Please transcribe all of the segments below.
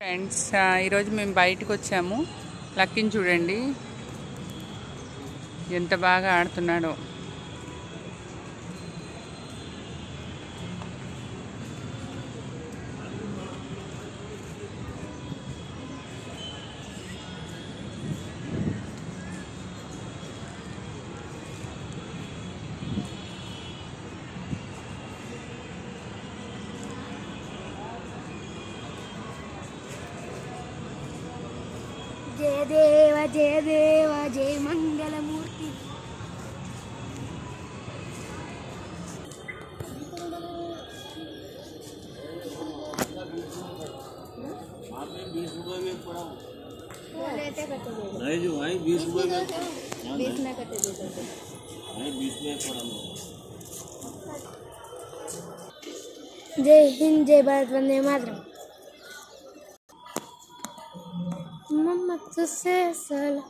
Friends ఆ, ఈరోజు మేము బయటకు వచ్చాము. లక్కిని చూడండి. ఎంత బాగా ఆడుతున్నాడో. जय देव जय देव जय मंगल मूर्ति नहीं जो वहीं बीस रुपये में बीस में कटे दे सकते हाँ, नहीं। बीस में पड़ा जय हिंद जय भारत वंदे मातरम। मम्मा तुझसे सलाम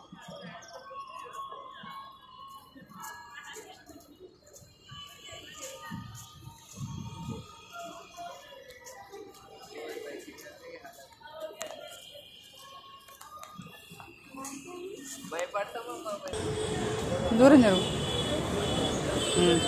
దూరం జరుగు ఉమ్.